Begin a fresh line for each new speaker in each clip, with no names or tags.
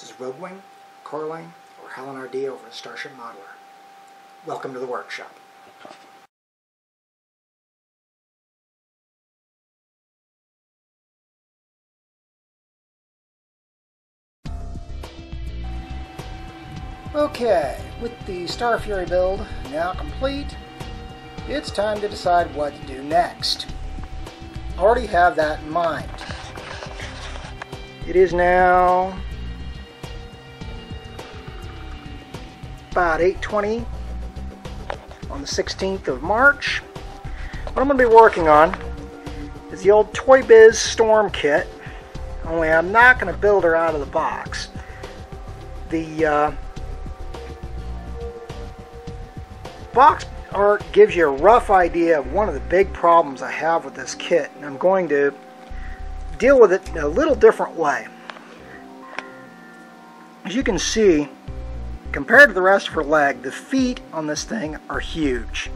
This is Roguewing, Quaralane, or Helen RD over at Starship Modeler. Welcome to the workshop. Okay, with the Starfury build now complete, it's time to decide what to do next. I already have that in mind. It is now about 8.20 on the 16th of March. What I'm going to be working on is the old Toy Biz Storm Kit, only I'm not going to build her out of the box. The uh, box art gives you a rough idea of one of the big problems I have with this kit, and I'm going to deal with it in a little different way. As you can see, compared to the rest of her leg, the feet on this thing are huge.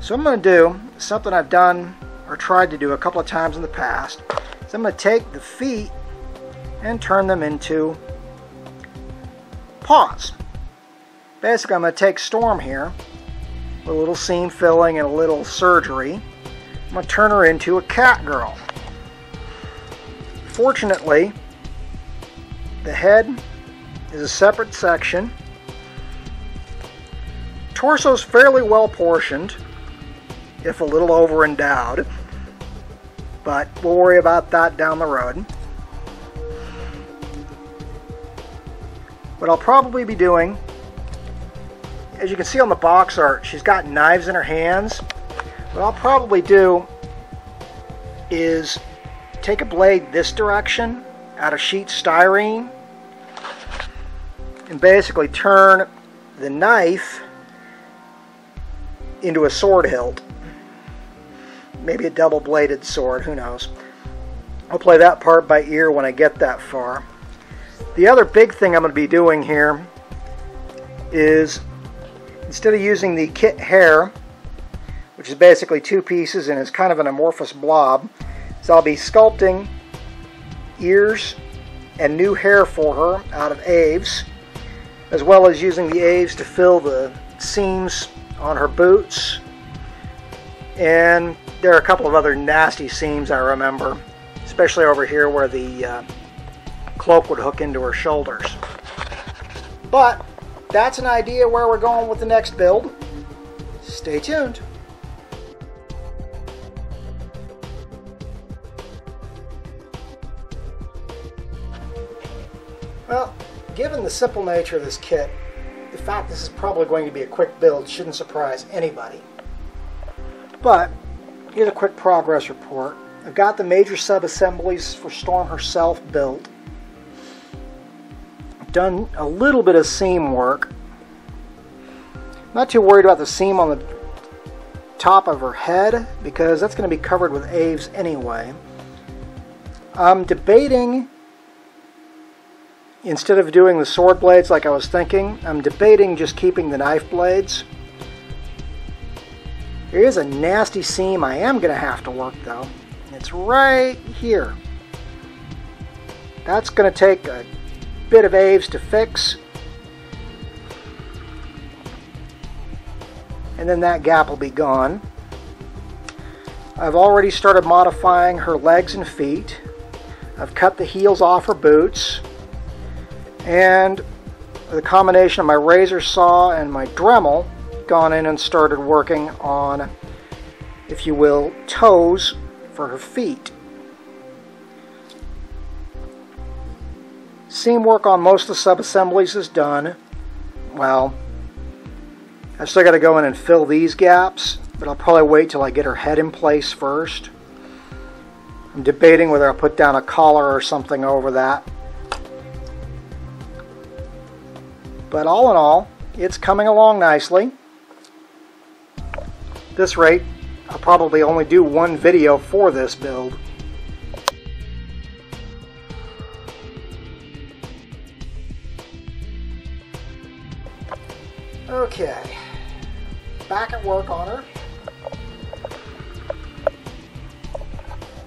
So I'm going to do something I've done or tried to do a couple of times in the past. So I'm going to take the feet and turn them into paws. Basically, I'm going to take Storm here with a little seam filling and a little surgery. I'm going to turn her into a cat girl. Fortunately, the head is a separate section. Torso is fairly well portioned, if a little over endowed, but we'll worry about that down the road. What I'll probably be doing as you can see on the box art, she's got knives in her hands. What I'll probably do is take a blade this direction out of sheet styrene and basically turn the knife into a sword hilt. Maybe a double bladed sword, who knows. I'll play that part by ear when I get that far. The other big thing I'm going to be doing here is Instead of using the kit hair, which is basically two pieces and is kind of an amorphous blob, so I'll be sculpting ears and new hair for her out of Aves, as well as using the Aves to fill the seams on her boots. And there are a couple of other nasty seams I remember, especially over here where the uh, cloak would hook into her shoulders. But that's an idea where we're going with the next build. Stay tuned. Well, given the simple nature of this kit, the fact this is probably going to be a quick build shouldn't surprise anybody. But, here's a quick progress report. I've got the major sub-assemblies for Storm herself built done a little bit of seam work. Not too worried about the seam on the top of her head because that's going to be covered with Aves anyway. I'm debating, instead of doing the sword blades like I was thinking, I'm debating just keeping the knife blades. There is a nasty seam I am going to have to work though. It's right here. That's going to take a bit of Aves to fix. And then that gap will be gone. I've already started modifying her legs and feet. I've cut the heels off her boots. And the combination of my razor saw and my Dremel gone in and started working on, if you will, toes for her feet. Seam work on most of the sub-assemblies is done. Well, I've still got to go in and fill these gaps, but I'll probably wait till I get her head in place first. I'm debating whether I'll put down a collar or something over that. But all in all, it's coming along nicely. At this rate, I'll probably only do one video for this build. Okay, back at work on her.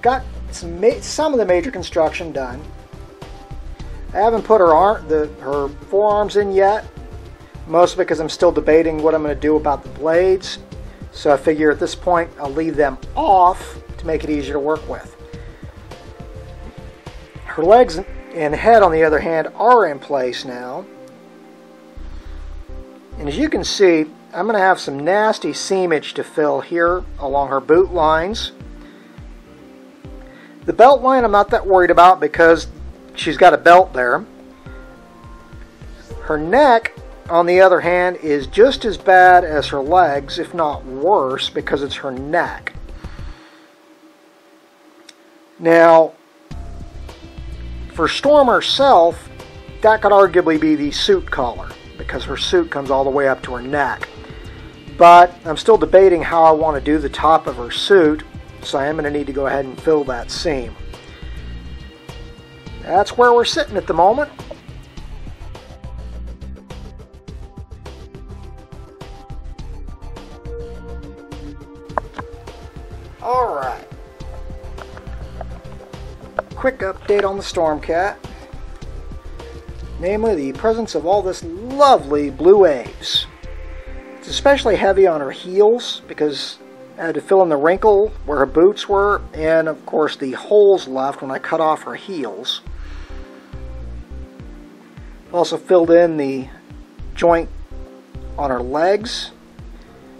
Got some, some of the major construction done. I haven't put her arm, the, her forearms in yet, mostly because I'm still debating what I'm going to do about the blades. So I figure at this point I'll leave them off to make it easier to work with. Her legs and head, on the other hand, are in place now. And as you can see, I'm going to have some nasty seamage to fill here along her boot lines. The belt line I'm not that worried about because she's got a belt there. Her neck, on the other hand, is just as bad as her legs, if not worse, because it's her neck. Now, for Storm herself, that could arguably be the suit collar because her suit comes all the way up to her neck. But I'm still debating how I want to do the top of her suit, so I am going to need to go ahead and fill that seam. That's where we're sitting at the moment. Alright. Quick update on the Stormcat. Namely, the presence of all this lovely blue Aves. It's especially heavy on her heels because I had to fill in the wrinkle where her boots were, and of course the holes left when I cut off her heels. Also filled in the joint on her legs,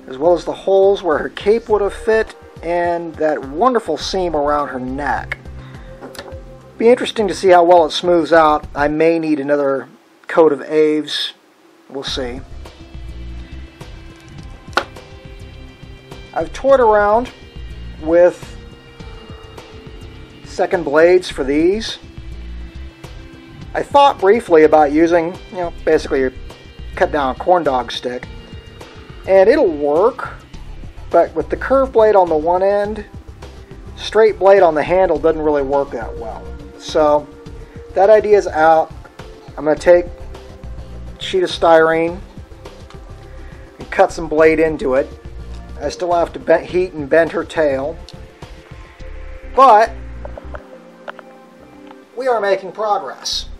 as well as the holes where her cape would have fit, and that wonderful seam around her neck. Be interesting to see how well it smooths out. I may need another coat of Aves. We'll see. I've toyed around with second blades for these. I thought briefly about using, you know, basically a cut down corn dog stick. And it'll work, but with the curved blade on the one end, straight blade on the handle doesn't really work that well. So that idea is out. I'm going to take a sheet of styrene and cut some blade into it. I still have to bend, heat and bend her tail. But we are making progress.